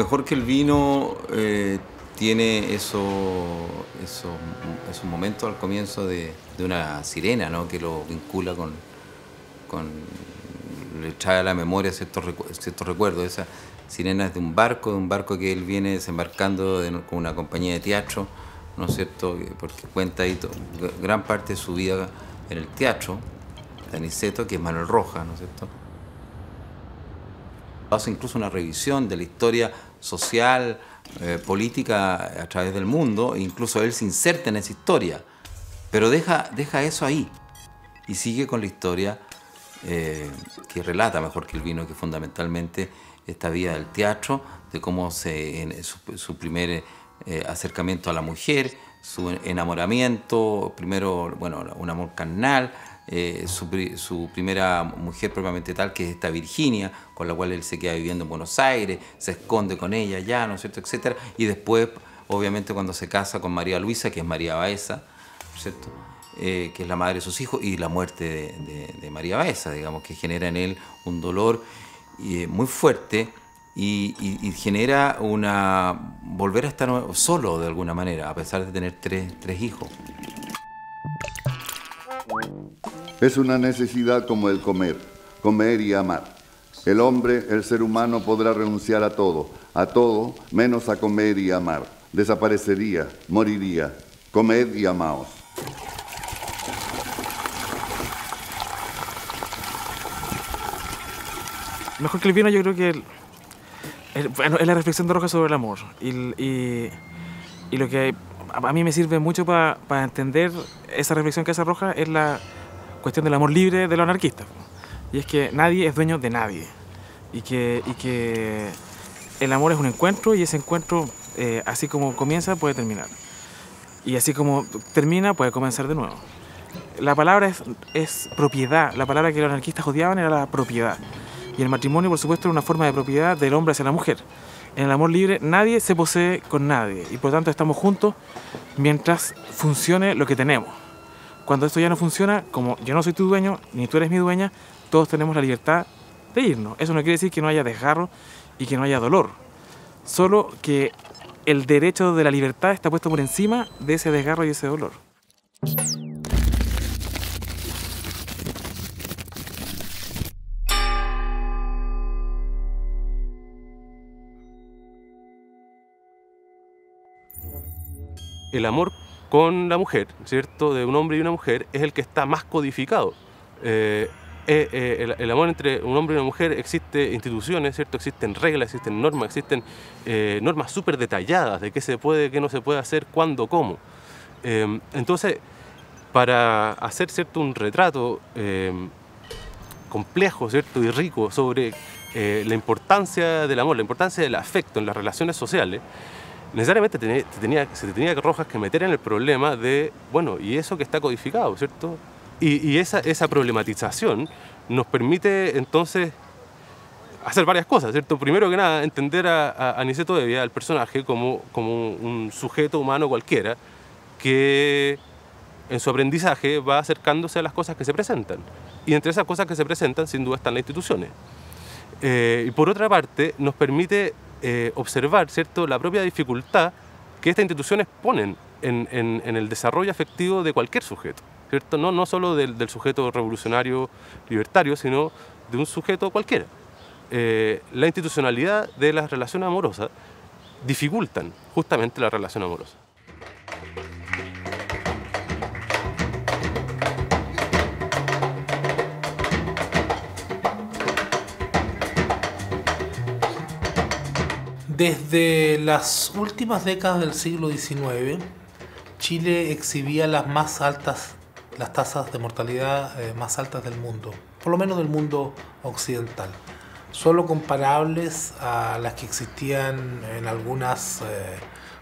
Mejor que el vino eh, tiene eso, eso, esos momentos al comienzo de, una sirena, ¿no? que lo vincula con, con le trae a la memoria ciertos, ciertos recuerdos. Esa sirena es de un barco, de un barco que él viene desembarcando con una compañía de teatro, ¿no es cierto? Porque cuenta ahí gran parte de su vida en el teatro, de Aniceto, que es Manuel Rojas, ¿no es cierto? hace incluso una revisión de la historia social, eh, política a través del mundo, e incluso él se inserta en esa historia, pero deja, deja eso ahí y sigue con la historia eh, que relata mejor que el vino, que fundamentalmente esta vida del teatro, de cómo su, primer eh, acercamiento a la mujer, su enamoramiento, primero, bueno, un amor carnal, eh, su, primera mujer propiamente tal, que es esta Virginia, con la cual él se queda viviendo en Buenos Aires, se esconde con ella ya, ¿no es cierto?, etcétera, y después, obviamente, cuando se casa con María Luisa, que es María Baeza, ¿no es cierto?, eh, que es la madre de sus hijos, y la muerte de, María Baeza, digamos, que genera en él un dolor eh, muy fuerte y, y, genera una volver a estar solo de alguna manera, a pesar de tener tres, tres hijos. Es una necesidad como el comer, comer y amar. El hombre, el ser humano, podrá renunciar a todo, a todo menos a comer y amar. Desaparecería, moriría. Comed y amaos. Mejor que el vino, yo creo que es la reflexión de Rojas sobre el amor. Y, lo que a, mí me sirve mucho para entender esa reflexión que hace Rojas es la cuestión del amor libre de los anarquistas. Y es que nadie es dueño de nadie. Y que, y que el amor es un encuentro y ese encuentro, eh, así como comienza, puede terminar. Y así como termina, puede comenzar de nuevo. La palabra es, es propiedad. La palabra que los anarquistas odiaban era la propiedad. Y el matrimonio, por supuesto, es una forma de propiedad del hombre hacia la mujer. En el amor libre nadie se posee con nadie y por tanto estamos juntos mientras funcione lo que tenemos. Cuando esto ya no funciona, como yo no soy tu dueño, ni tú eres mi dueña, todos tenemos la libertad de irnos. Eso no quiere decir que no haya desgarro y que no haya dolor. Solo que el derecho de la libertad está puesto por encima de ese desgarro y ese dolor. El amor con la mujer, ¿cierto? De un hombre y una mujer, es el que está más codificado. Eh, eh, eh, el, amor entre un hombre y una mujer existe instituciones, ¿cierto? Existen reglas, existen normas, existen normas súper detalladas de qué se puede, qué no se puede hacer, cuándo, cómo. entonces, para hacer, ¿cierto? Un retrato complejo, ¿cierto? Y rico sobre la importancia del amor, la importancia del afecto en las relaciones sociales, necesariamente tenía, se tenía que Rojas que meter en el problema de, bueno, y eso que está codificado, ¿cierto? Y, esa, esa problematización nos permite entonces hacer varias cosas, ¿cierto? Primero que nada, entender a, a Aniceto Evia, el personaje, como, como un sujeto humano cualquiera que en su aprendizaje va acercándose a las cosas que se presentan. Y entre esas cosas que se presentan, sin duda, están las instituciones. Eh, y por otra parte, nos permite eh, observar ¿cierto? la propia dificultad que estas instituciones ponen en, el desarrollo afectivo de cualquier sujeto. ¿cierto? No, no solo del, sujeto revolucionario libertario, sino de un sujeto cualquiera. Eh, la institucionalidad de las relaciones amorosas dificultan justamente la relación amorosa. Desde las últimas décadas del siglo XIX, Chile exhibía las más altas, las tasas de mortalidad eh, más altas del mundo. por lo menos del mundo occidental, solo comparables a las que existían en algunas eh,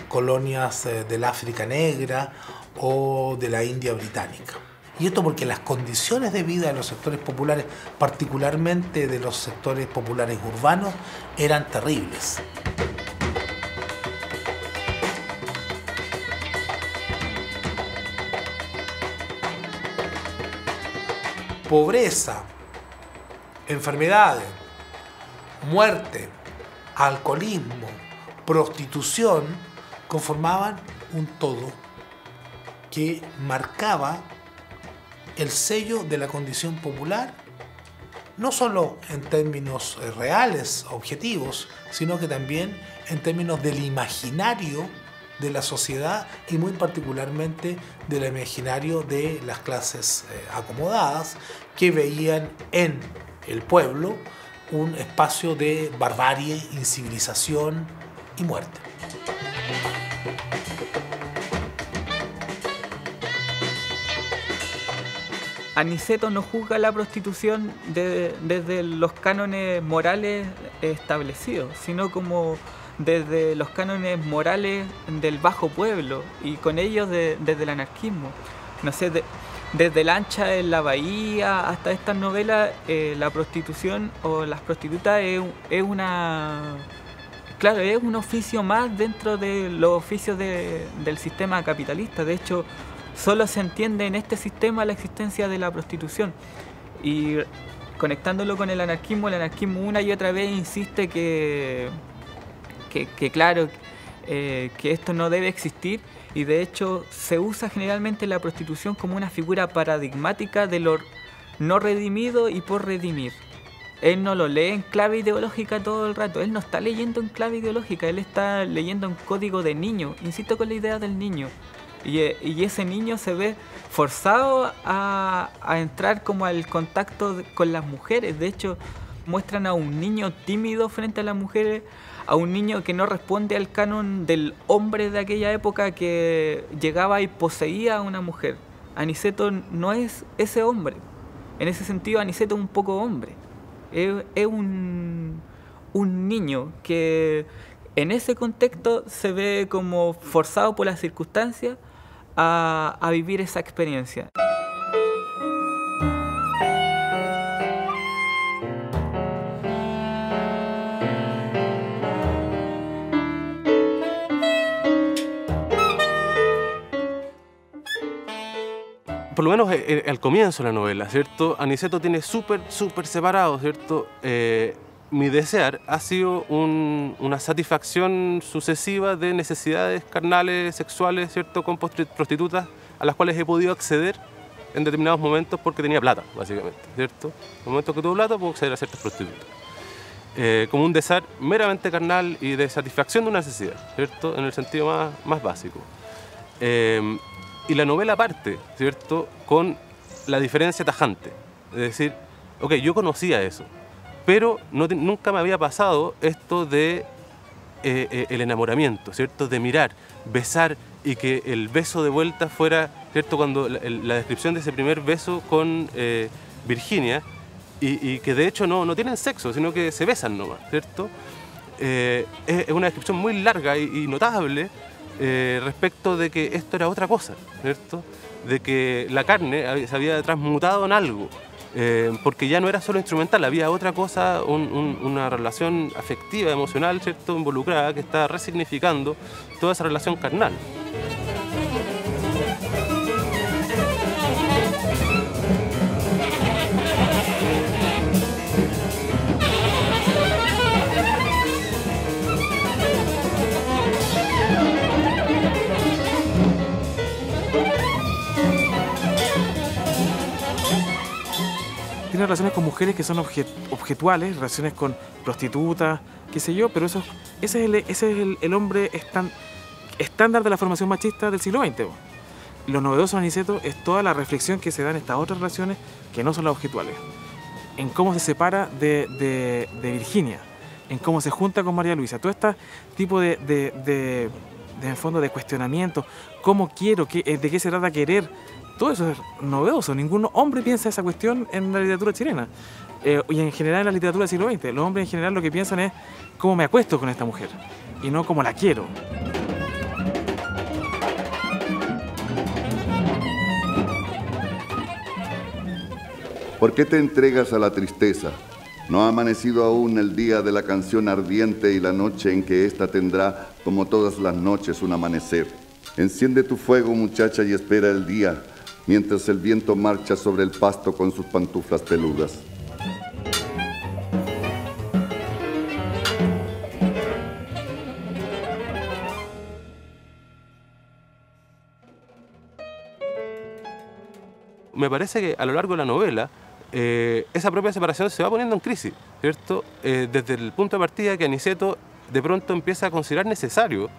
colonias eh, del África Negra o de la India británica. Y esto porque las condiciones de vida de los sectores populares, particularmente de los sectores populares urbanos, eran terribles. Pobreza, enfermedades, muerte, alcoholismo, prostitución, conformaban un todo que marcaba el sello de la condición popular, no solo en términos eh, reales, objetivos, sino que también en términos del imaginario de la sociedad y muy particularmente del imaginario de las clases eh, acomodadas que veían en el pueblo un espacio de barbarie, incivilización y muerte. Aniceto no juzga la prostitución desde los cánones morales establecidos, sino como desde los cánones morales del bajo pueblo y con ellos desde el anarquismo. No sé, desde Lancha en la Bahía hasta estas novelas, eh, la prostitución o las prostitutas es, una... Claro, es un oficio más dentro de los oficios del sistema capitalista. De hecho, solo se entiende en este sistema la existencia de la prostitución. Y conectándolo con el anarquismo, el anarquismo una y otra vez insiste que, que, claro, eh, que esto no debe existir y de hecho se usa generalmente la prostitución como una figura paradigmática de lo no redimido y por redimir. Él no lo lee en clave ideológica todo el rato, él no está leyendo en clave ideológica, él está leyendo en código de niño, insisto con la idea del niño. Eh, y, ese niño se ve forzado a, entrar como al contacto con las mujeres. De hecho, muestran a un niño tímido frente a las mujeres, a un niño que no responde al canon del hombre de aquella época que llegaba y poseía a una mujer. Aniceto no es ese hombre. En ese sentido, Aniceto es un poco hombre. Es, un, un niño que en ese contexto se ve como forzado por las circunstancias a, vivir esa experiencia. por lo menos eh, eh, al comienzo de la novela, ¿cierto? Aniceto tiene súper, súper separado, ¿cierto? Eh, mi desear ha sido una satisfacción sucesiva de necesidades carnales, sexuales, ¿cierto? Con prostitutas a las cuales he podido acceder en determinados momentos porque tenía plata, básicamente, ¿cierto? En el momento que tuve plata puedo acceder a ciertas prostitutas. Eh, como un desear meramente carnal y de satisfacción de una necesidad, ¿cierto? En el sentido más, más básico. Eh, y la novela parte, ¿cierto? Con la diferencia tajante. Es decir, ok, yo conocía eso, pero nunca me había pasado esto de eh, eh, el enamoramiento, ¿cierto? De mirar, besar y que el beso de vuelta fuera, ¿cierto? Cuando la, descripción de ese primer beso con eh, Virginia y, que de hecho no, no tienen sexo, sino que se besan nomás, ¿cierto? es una descripción muy larga y, notable respecto de que esto era otra cosa, ¿cierto? De que la carne se había transmutado en algo, eh, porque ya no era solo instrumental, había otra cosa, una relación afectiva, emocional, ¿cierto?, involucrada, que está resignificando toda esa relación carnal. Tiene relaciones con mujeres que son objetuales, relaciones con prostitutas, qué sé yo, pero eso, ese es el, ese es el, hombre estándar de la formación machista del siglo XX. Lo novedoso de Aniceto es toda la reflexión que se da en estas otras relaciones que no son las objetuales. En cómo se separa de, Virginia, en cómo se junta con María Luisa. Todo este tipo de, de, de, fondo de cuestionamiento, cómo quiero, qué, de qué se trata querer todo eso es novedoso. Ningún hombre piensa esa cuestión en la literatura chilena. Eh, y en general en la literatura del siglo XX. Los hombres en general lo que piensan es cómo me acuesto con esta mujer y no cómo la quiero. ¿Por qué te entregas a la tristeza? No ha amanecido aún el día de la canción ardiente y la noche en que ésta tendrá, como todas las noches, un amanecer. Enciende tu fuego, muchacha, y espera el día, mientras el viento marcha sobre el pasto con sus pantuflas peludas. Me parece que a lo largo de la novela eh, esa propia separación se va poniendo en crisis, ¿cierto? Eh, desde el punto de partida que Aniceto de pronto empieza a considerar necesario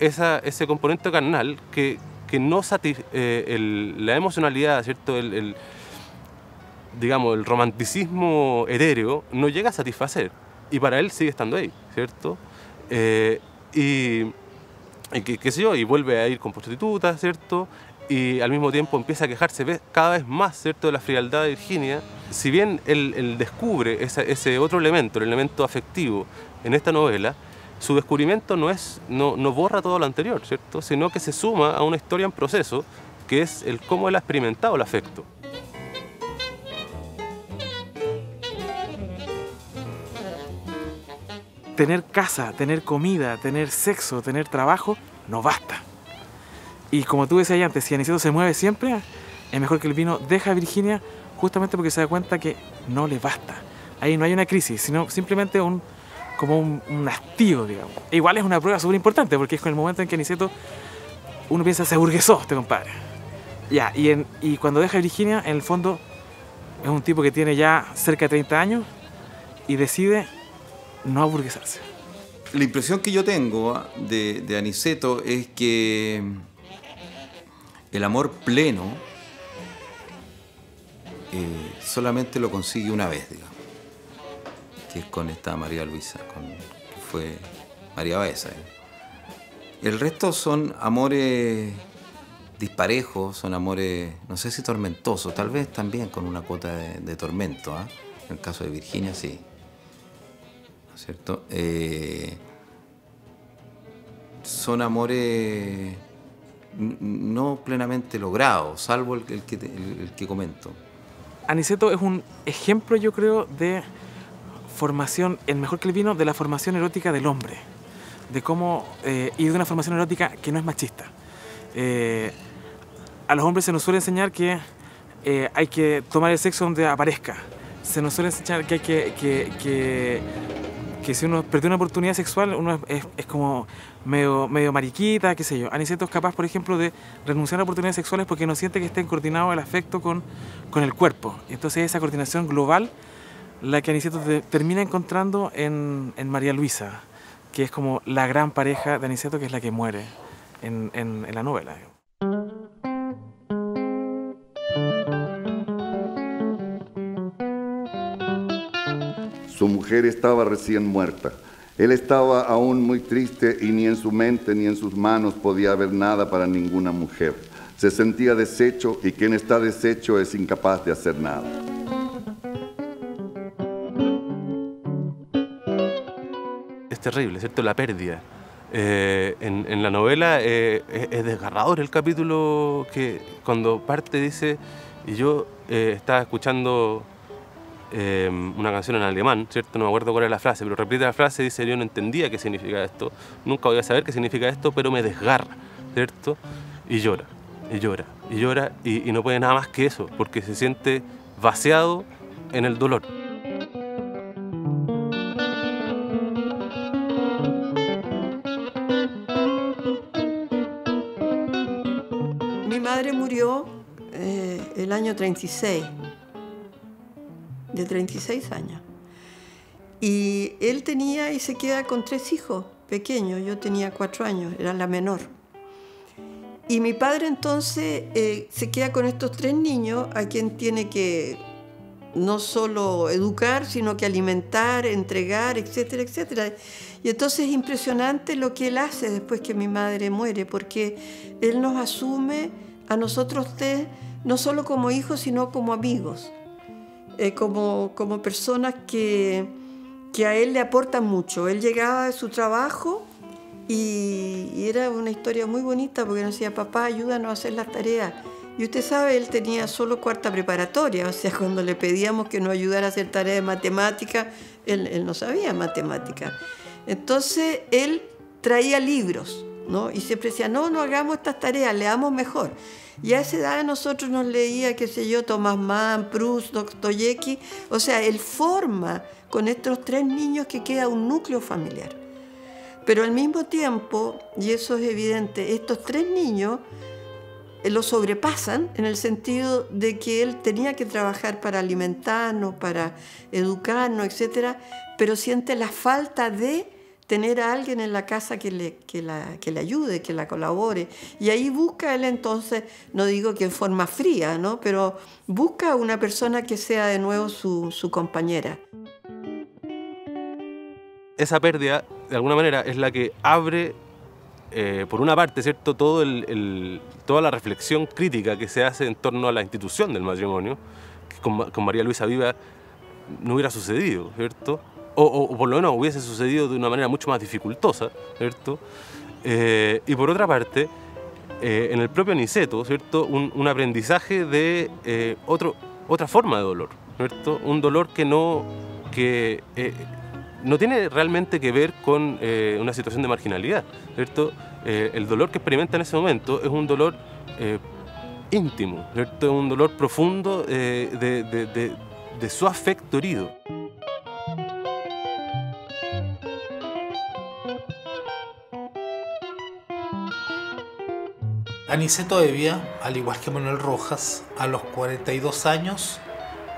esa, ese componente carnal que, que no eh, la emocionalidad, ¿cierto? El, digamos, el romanticismo etéreo no llega a satisfacer y para él sigue estando ahí, ¿cierto? y, y qué sé yo, y vuelve a ir con prostitutas, ¿cierto? y al mismo tiempo empieza a quejarse cada vez más ¿cierto? de la frialdad de Virginia. Si bien él, descubre ese, otro elemento, el elemento afectivo en esta novela, su descubrimiento no, es, no, no, borra todo lo anterior, ¿cierto? sino que se suma a una historia en proceso, que es el cómo él ha experimentado el afecto. Tener casa, tener comida, tener sexo, tener trabajo, no basta y como tú decías antes, si Aniceto se mueve siempre, es mejor que el vino deja a Virginia justamente porque se da cuenta que no le basta. Ahí no hay una crisis, sino simplemente un, como un, hastío, digamos. E igual es una prueba súper importante porque es con el momento en que Aniceto uno piensa se burguesó este compadre. Ya, y, en, y cuando deja Virginia, en el fondo es un tipo que tiene ya cerca de 30 años y decide no aburguesarse. La impresión que yo tengo de, de Aniceto es que el amor pleno eh, solamente lo consigue una vez, digamos, que es con esta María Luisa, que fue María Baeza. El resto son amores disparejos, son amores, no sé si tormentosos, tal vez también con una cuota de, tormento. ¿ah? En el caso de Virginia, sí. ¿No es cierto? Eh, son amores no plenamente logrado, salvo el, que comento. Aniceto es un ejemplo, yo creo, de formación, el mejor que el vino, de la formación erótica del hombre. De cómo, eh, de una formación erótica que no es machista. Eh, a los hombres se nos suele enseñar que eh, hay que tomar el sexo donde aparezca. Se nos suele enseñar que hay que, que que si uno perdió una oportunidad sexual, uno es, como medio, medio mariquita, qué sé yo. Aniceto es capaz, por ejemplo, de renunciar a oportunidades sexuales porque no siente que esté coordinado el afecto con, con el cuerpo. Entonces esa coordinación global la que Aniceto termina encontrando en, María Luisa, que es como la gran pareja de Aniceto, que es la que muere en la novela. Su mujer estaba recién muerta. Él estaba aún muy triste y ni en su mente ni en sus manos podía haber nada para ninguna mujer. Se sentía deshecho y quien está deshecho es incapaz de hacer nada. Terrible, ¿cierto? La pérdida. Eh, en, la novela eh, es, desgarrador el capítulo que cuando parte dice, y yo eh, estaba escuchando Em, una canción en alemán, ¿cierto? No me acuerdo cuál era la frase, pero repite la frase, dice, yo no entendía qué significa esto, nunca voy a saber qué significa esto, pero me desgarra, ¿cierto? Y llora, y llora, y llora, y, no puede nada más que eso, porque se siente vaciado en el dolor. Año 36 de 36 años. Y él tenía y se queda con tres hijos pequeños, yo tenía cuatro años, era la menor. Y mi padre entonces eh, se queda con estos tres niños a quien tiene que no solo educar, sino que alimentar, entregar, etcétera, etcétera. Y entonces es impresionante lo que él hace después que mi madre muere, porque él nos asume a nosotros tres, no solo como hijos, sino como amigos, eh, como, como personas que, que a él le aportan mucho. Él llegaba de su trabajo y, era una historia muy bonita porque nos decía, papá, ayúdanos a hacer las tareas. Y usted sabe, él tenía solo cuarta preparatoria, o sea, cuando le pedíamos que nos ayudara a hacer tareas de matemática, él, él no sabía matemática. Entonces, él traía libros, ¿no? Y siempre decía, no, no hagamos estas tareas, leamos mejor. Y a esa edad nosotros nos leía, qué sé yo, Thomas Mann, Proust, Dostoyevsky. O sea, él forma con estos tres niños que queda un núcleo familiar. Pero al mismo tiempo, y eso es evidente, estos tres niños eh, lo sobrepasan en el sentido de que él tenía que trabajar para alimentarnos, para educarnos, etc. Pero siente la falta de tener a alguien en la casa que le, que, la, que le ayude, que la colabore. Y ahí busca él entonces, no digo que en forma fría, ¿no? pero busca una persona que sea de nuevo su, su compañera. Esa pérdida, de alguna manera, es la que abre, eh, por una parte, ¿cierto? Todo el, toda la reflexión crítica que se hace en torno a la institución del matrimonio, que con, con María Luisa Viva no hubiera sucedido, ¿cierto? O, por lo menos hubiese sucedido de una manera mucho más dificultosa, ¿cierto? Eh, y por otra parte, eh, en el propio Niceto, ¿cierto? Un, aprendizaje de eh, otro, otra forma de dolor, ¿cierto? Un dolor que no, que, no tiene realmente que ver con una situación de marginalidad, ¿cierto? el dolor que experimenta en ese momento es un dolor íntimo, ¿cierto? Es un dolor profundo de, de, de, de su afecto herido. Aniceto Evia, al igual que Manuel Rojas, a los 42 años,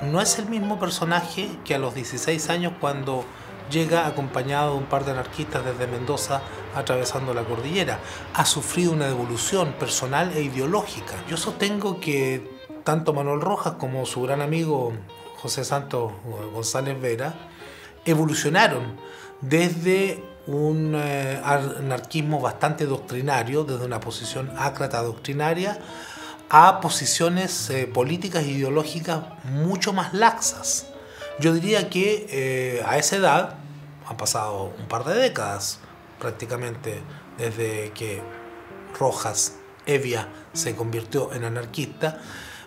no es el mismo personaje que a los 16 años cuando llega acompañado de un par de anarquistas desde Mendoza atravesando la cordillera. Ha sufrido una evolución personal e ideológica. Yo sostengo que tanto Manuel Rojas como su gran amigo José Santos González Vera evolucionaron desde un eh, anarquismo bastante doctrinario, desde una posición ácrata doctrinaria, a posiciones eh, políticas e ideológicas mucho más laxas. Yo diría que eh, a esa edad, han pasado un par de décadas prácticamente desde que Rojas, Evia, se convirtió en anarquista,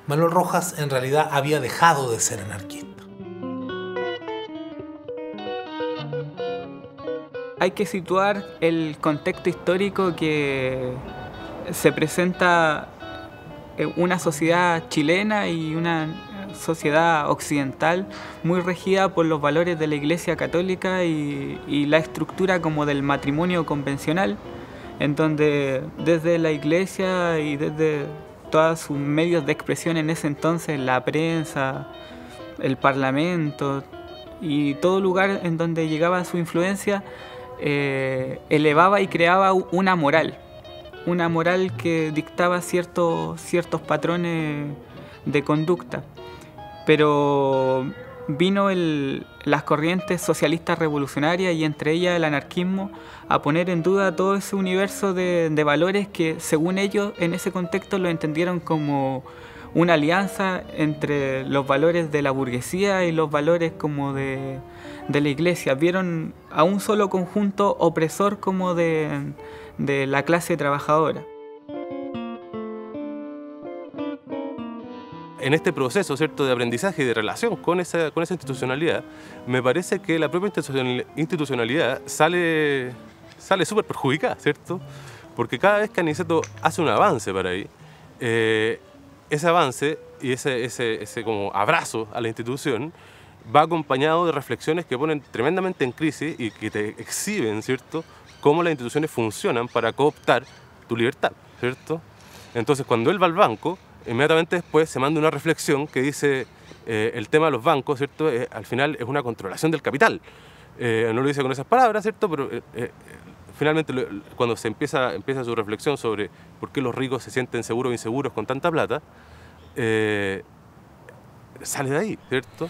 Manuel Rojas en realidad había dejado de ser anarquista. Hay que situar el contexto histórico que se presenta una sociedad chilena y una sociedad occidental muy regida por los valores de la Iglesia Católica y, la estructura como del matrimonio convencional, en donde desde la Iglesia y desde todos sus medios de expresión en ese entonces, la prensa, el Parlamento y todo lugar en donde llegaba su influencia, eh, elevaba y creaba una moral, una moral que dictaba ciertos, patrones de conducta. Pero vino las corrientes socialistas revolucionarias y entre ellas el anarquismo a poner en duda todo ese universo de, de valores que según ellos en ese contexto lo entendieron como una alianza entre los valores de la burguesía y los valores como de, de la iglesia. Vieron a un solo conjunto opresor como de, de la clase trabajadora. en este proceso ¿cierto? de aprendizaje y de relación con esa, con esa institucionalidad, me parece que la propia institucionalidad sale sale súper perjudicada, ¿cierto? Porque cada vez que Aniceto hace un avance para ahí, eh, ese avance y ese, ese, ese como abrazo a la institución va acompañado de reflexiones que ponen tremendamente en crisis y que te exhiben, ¿cierto?, cómo las instituciones funcionan para cooptar tu libertad, ¿cierto? Entonces, cuando él va al banco, inmediatamente después se manda una reflexión que dice eh, el tema de los bancos, ¿cierto?, eh, al final es una controlación del capital. Eh, no lo dice con esas palabras, ¿cierto?, pero finalmente cuando se empieza, empieza su reflexión sobre por qué los ricos se sienten seguros o inseguros con tanta plata, sale de ahí, ¿cierto?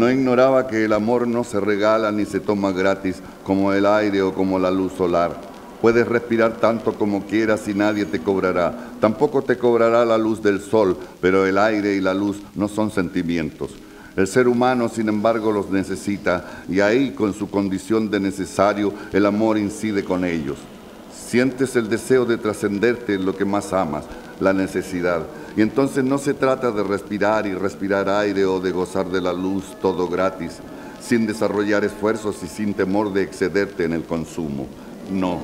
No ignoraba que el amor no se regala ni se toma gratis como el aire o como la luz solar. Puedes respirar tanto como quieras y nadie te cobrará. Tampoco te cobrará la luz del sol, pero el aire y la luz no son sentimientos. El ser humano, sin embargo, los necesita y ahí, con su condición de necesario, el amor incide con ellos. Sientes el deseo de trascenderte en lo que más amas, la necesidad. Y entonces no se trata de respirar y respirar aire o de gozar de la luz todo gratis, sin desarrollar esfuerzos y sin temor de excederte en el consumo. No.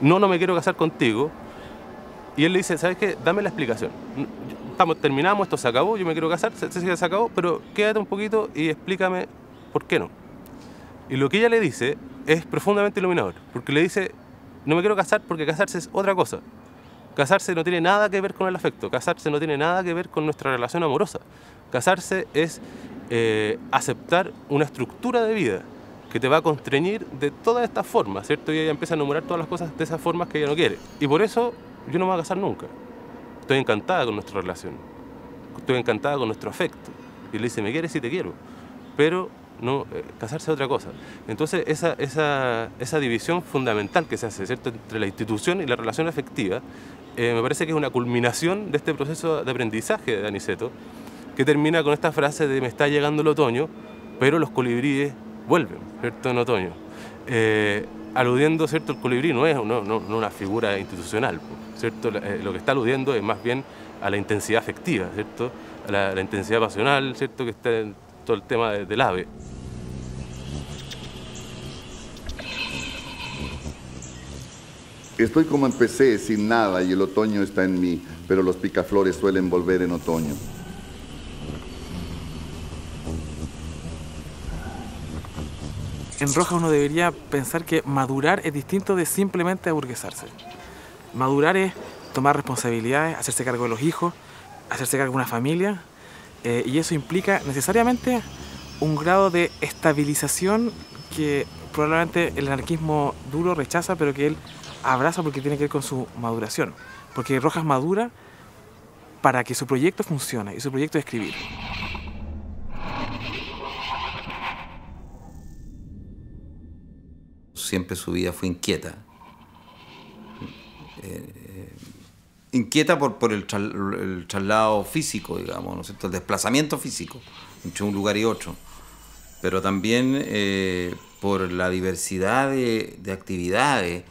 no, no me quiero casar contigo. Y él le dice, ¿sabes qué? Dame la explicación. Estamos, terminamos, esto se acabó, yo me quiero casar, se, se, se acabó, pero quédate un poquito y explícame por qué no. Y lo que ella le dice es profundamente iluminador, porque le dice, no me quiero casar porque casarse es otra cosa. Casarse no tiene nada que ver con el afecto, casarse no tiene nada que ver con nuestra relación amorosa. Casarse es eh, aceptar una estructura de vida que te va a constreñir de todas estas formas, ¿cierto? Y ella empieza a enumerar todas las cosas de esas formas que ella no quiere. Y por eso yo no me voy a casar nunca. Estoy encantada con nuestra relación. Estoy encantada con nuestro afecto. Y le dice, me quieres y te quiero. Pero no, eh, casarse es otra cosa. Entonces, esa, esa, esa, división fundamental que se hace, ¿cierto? Entre la institución y la relación afectiva, eh, me parece que es una culminación de este proceso de aprendizaje de Daniceto, que termina con esta frase de me está llegando el otoño, pero los colibríes vuelven, ¿cierto? En otoño. Eh, aludiendo, ¿cierto? El colibrí no es no, no, no una figura institucional, ¿cierto? Eh, lo que está aludiendo es más bien a la intensidad afectiva, ¿cierto? A la, la intensidad pasional, ¿cierto? Que está en todo el tema de, del ave. Estoy como empecé, sin nada, y el otoño está en mí, pero los picaflores suelen volver en otoño. en Roja uno debería pensar que madurar es distinto de simplemente aburguesarse. Madurar es tomar responsabilidades, hacerse cargo de los hijos, hacerse cargo de una familia, eh, y eso implica necesariamente un grado de estabilización que probablemente el anarquismo duro rechaza, pero que él abraza porque tiene que ver con su maduración. Porque Rojas madura para que su proyecto funcione, y su proyecto es escribir. siempre su vida fue inquieta. Eh, inquieta por, por el, el, traslado físico, digamos, ¿no es cierto? el desplazamiento físico entre un lugar y otro, pero también eh, por la diversidad de, de, actividades,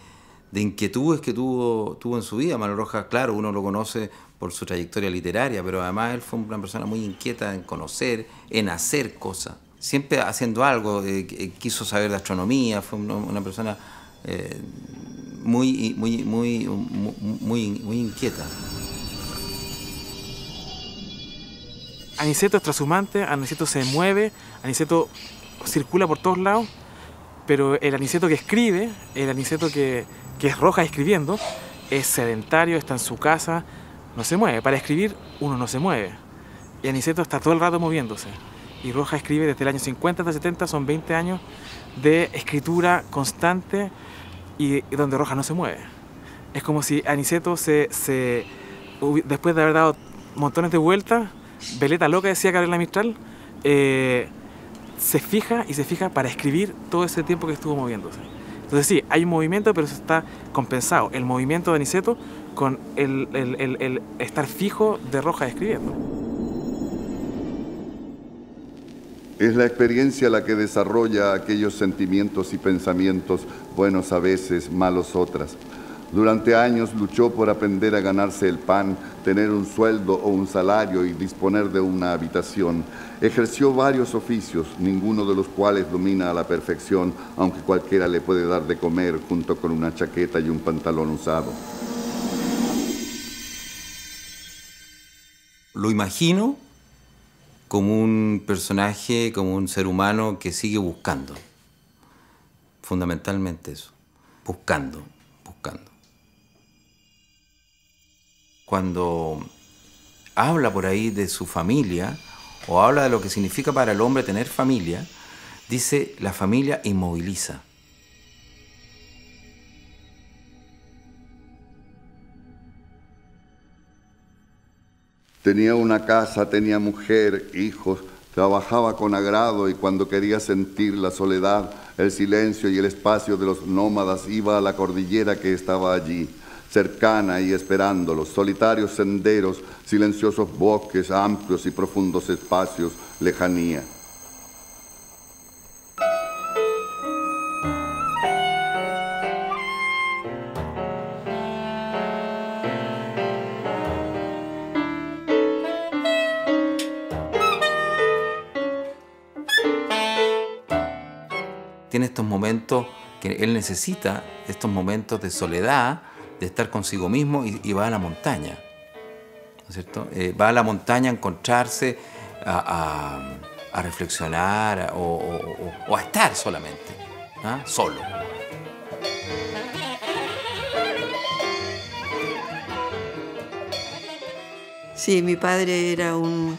de inquietudes que tuvo, tuvo en su vida. Manuel Rojas, claro, uno lo conoce por su trayectoria literaria, pero además él fue una persona muy inquieta en conocer, en hacer cosas siempre haciendo algo, eh, quiso saber de astronomía, fue una, persona eh, muy, muy, muy, muy, muy inquieta. Aniceto es trashumante, Aniceto se mueve, Aniceto circula por todos lados, pero el Aniceto que escribe, el Aniceto que, que es roja escribiendo, es sedentario, está en su casa, no se mueve. Para escribir uno no se mueve. Y Aniceto está todo el rato moviéndose y Roja escribe desde el año 50 hasta 70, son 20 años de escritura constante y, donde Roja no se mueve. Es como si Aniceto se, se, después de haber dado montones de vueltas, veleta loca decía Carolina Mistral, eh, se fija y se fija para escribir todo ese tiempo que estuvo moviéndose. Entonces sí, hay un movimiento, pero eso está compensado. El movimiento de Aniceto con el, el, el, el estar fijo de Roja escribiendo. Es la experiencia la que desarrolla aquellos sentimientos y pensamientos, buenos a veces, malos otras. Durante años luchó por aprender a ganarse el pan, tener un sueldo o un salario y disponer de una habitación. Ejerció varios oficios, ninguno de los cuales domina a la perfección, aunque cualquiera le puede dar de comer junto con una chaqueta y un pantalón usado. Lo imagino como un personaje, como un ser humano que sigue buscando. Fundamentalmente eso, buscando. Cuando habla por ahí de su familia, o habla de lo que significa para el hombre tener familia, dice la familia inmoviliza. Tenía una casa, tenía mujer, hijos, trabajaba con agrado y cuando quería sentir la soledad, el silencio y el espacio de los nómadas iba a la cordillera que estaba allí, cercana y esperando los solitarios senderos, silenciosos bosques, amplios y profundos espacios, lejanía. tiene estos momentos que él necesita, estos momentos de soledad, de estar consigo mismo y, va a la montaña. ¿no es cierto? Eh, va a la montaña a encontrarse, a, reflexionar o, a estar solamente, ¿ah? solo. Sí, mi padre era un,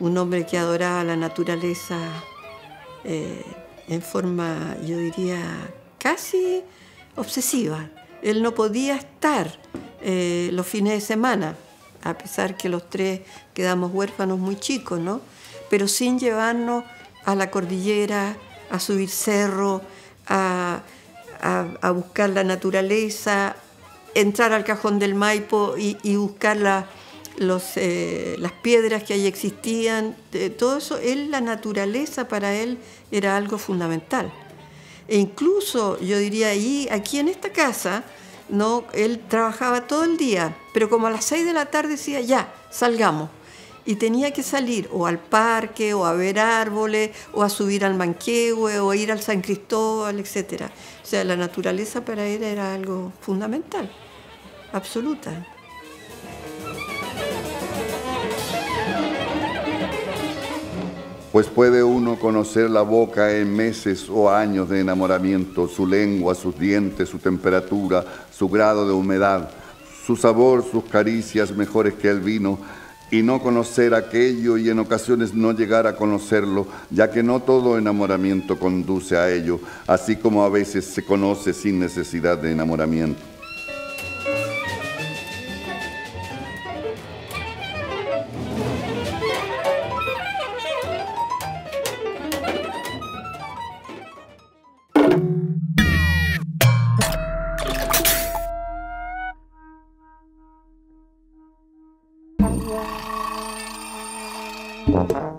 hombre que adoraba la naturaleza. Eh, en forma, yo diría, casi obsesiva. Él no podía estar eh, los fines de semana, a pesar que los tres quedamos huérfanos muy chicos, ¿no? Pero sin llevarnos a la cordillera, a subir cerro, a, buscar la naturaleza, entrar al cajón del Maipo y, buscar eh, las piedras que ahí existían, todo eso, él, la naturaleza para él era algo fundamental. E incluso yo diría ahí, aquí en esta casa, no, él trabajaba todo el día, pero como a las seis de la tarde decía, ya, salgamos. Y tenía que salir o al parque, o a ver árboles, o a subir al Manquehue, o a ir al San Cristóbal, etc. O sea, la naturaleza para él era algo fundamental, absoluta. Pues puede uno conocer la boca en meses o años de enamoramiento, su lengua, sus dientes, su temperatura, su grado de humedad, su sabor, sus caricias mejores que el vino, y no conocer aquello y en ocasiones no llegar a conocerlo, ya que no todo enamoramiento conduce a ello, así como a veces se conoce sin necesidad de enamoramiento. Thank you.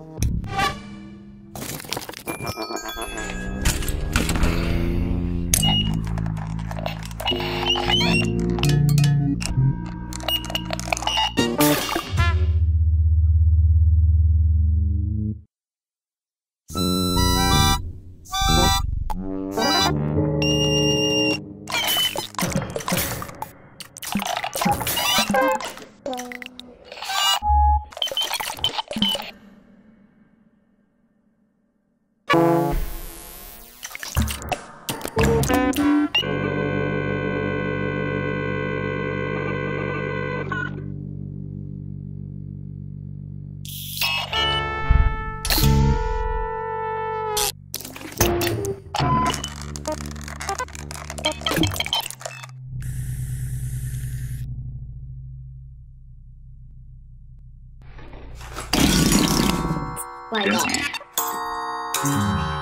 外用。嗯